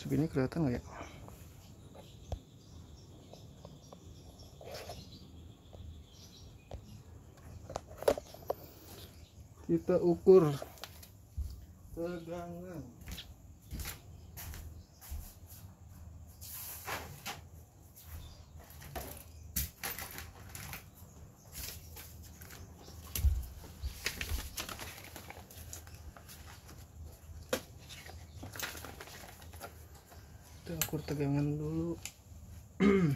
segini kelihatan nggak ya? Kita ukur tegangan ukur tegangan dulu.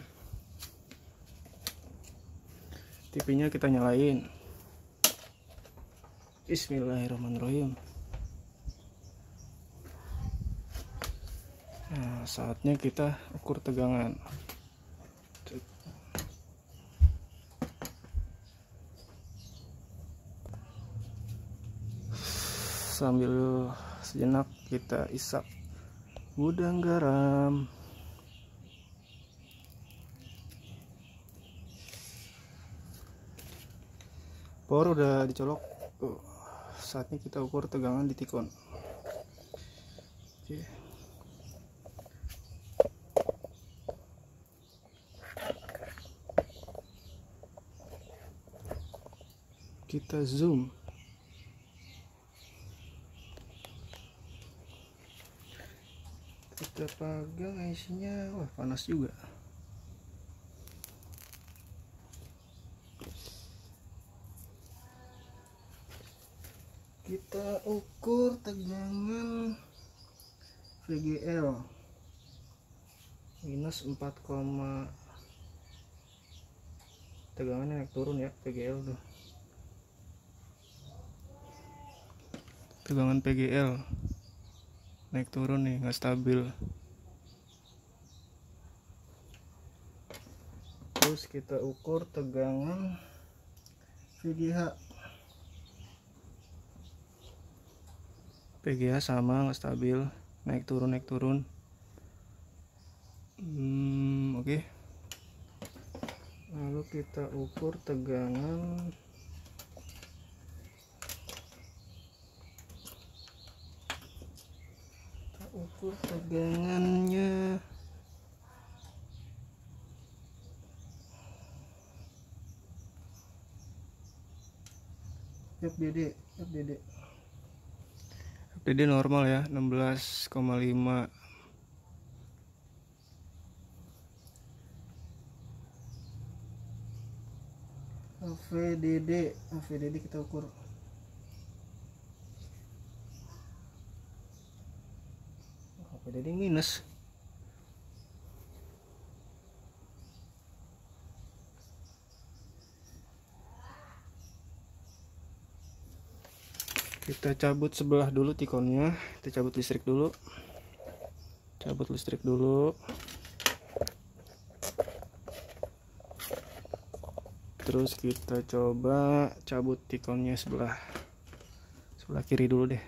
TV-nya kita nyalain. Bismillahirrahmanirrahim. Nah saatnya kita ukur tegangan. Sambil sejenak kita isap gudang garam. Power udah dicolok. Tuh, saatnya kita ukur tegangan di tikon. Oke. kita zoom kita pegang IC-nya wah panas juga. Kita ukur tegangan VGL minus 4, tegangannya naik turun ya VGL tuh. Tegangan PGL naik turun nih nggak stabil terus kita ukur tegangan VGH PGH sama nggak stabil. Naik turun naik turun. Hmm, oke. Lalu kita ukur tegangan. Kita ukur tegangannya FDD FDD FDD normal ya 16,5 AVDD AVDD kita ukur. AVDD minus kita cabut sebelah dulu tikonnya. Kita cabut listrik dulu. Cabut listrik dulu. Terus kita coba cabut tikonnya sebelah sebelah kiri dulu deh.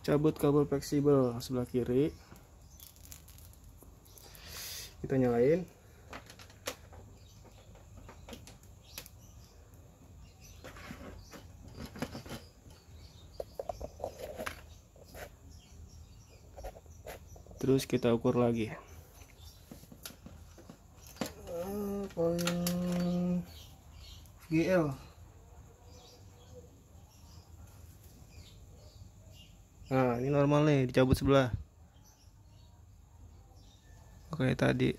Cabut kabel fleksibel sebelah kiri. Kita nyalain terus kita ukur lagi. Eh, poin GL nah ini normal nih dicabut sebelah. Oke tadi.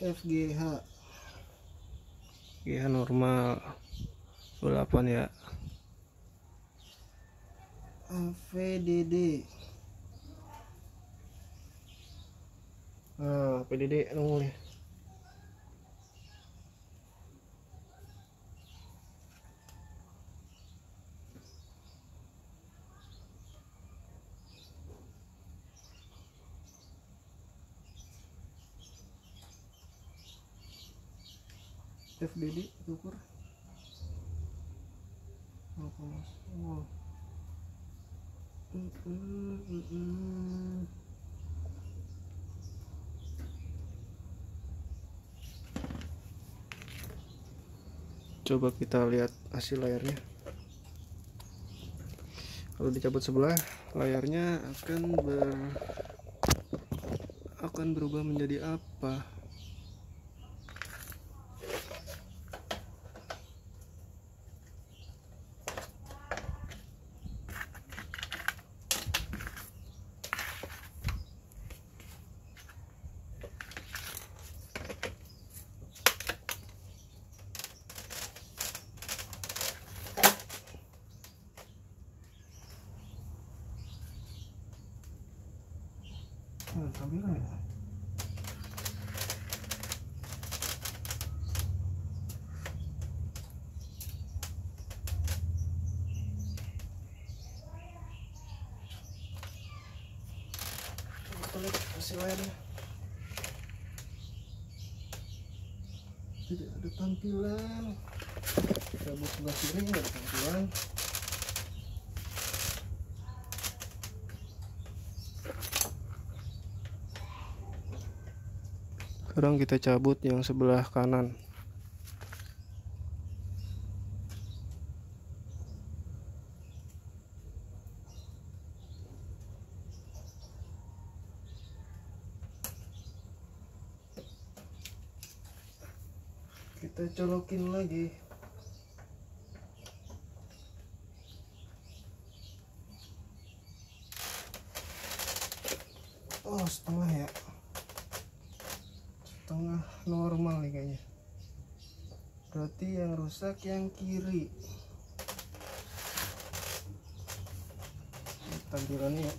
FGH GH normal. 28 ya? AVDD Nah, PDD nunggu nih. FDD ukur 0,10 Mm, mm, mm, mm. Coba kita lihat hasil layarnya. Kalau dicabut sebelah layarnya akan ber akan berubah menjadi apa Nah, tampilan ya. Kita lihat hasil layarnya. Tidak ada tampilan. Cabut sebelah kiri nggak ada tampilan. sekarang kita cabut yang sebelah kanan kita colokin lagi. Oh setengah ya. Setengah normal nih kayaknya. Berarti yang rusak yang kiri. Tampilannya ya.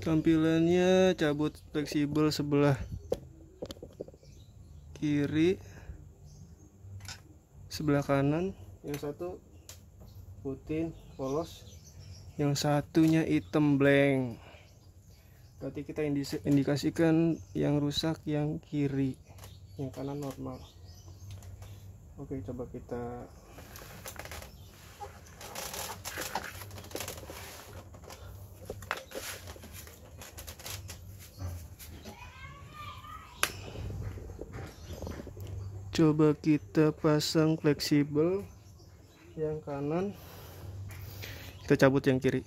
tampilannya cabut fleksibel sebelah kiri sebelah kanan yang satu putih polos yang satunya hitam blank. Berarti kita indikasikan yang rusak yang kiri yang kanan normal. Oke coba kita coba kita pasang fleksibel yang kanan. Kita cabut yang kiri.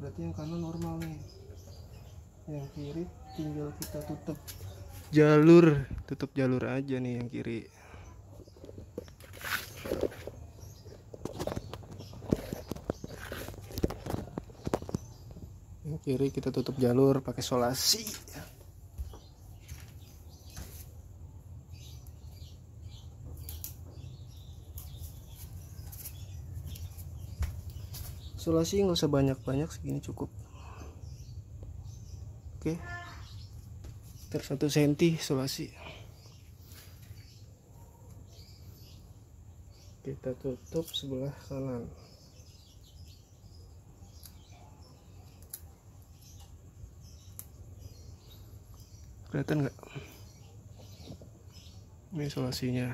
Berarti yang kanan normal nih. Yang kiri tinggal kita tutup. Jalur tutup jalur aja nih yang kiri kiri kita tutup jalur pakai solasi Isolasi nggak usah banyak-banyak segini cukup. Oke. Ter satu senti isolasi. Kita tutup sebelah kanan. Kelihatan nggak? Ini isolasinya.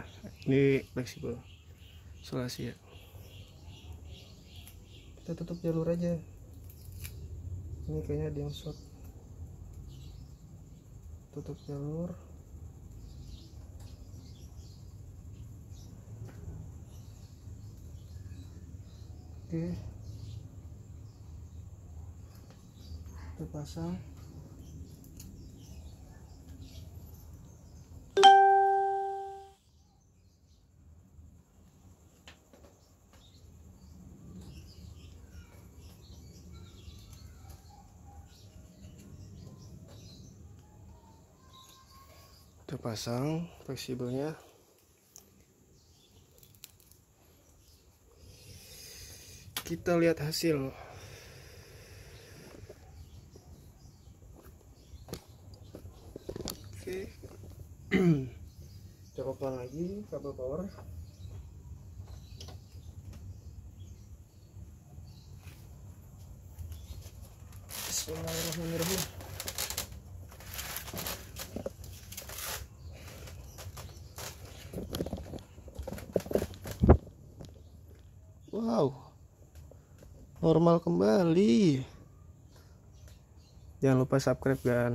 Ini fleksibel. Isolasi ya kita tutup jalur aja ini kayaknya ada yang short tutup jalur oke kita pasang kita pasang fleksibelnya. Kita lihat hasil. Oke. Cokokkan lagi kabel power. Bismillahirrahmanirrahim Wow, normal kembali. Jangan lupa subscribe kan.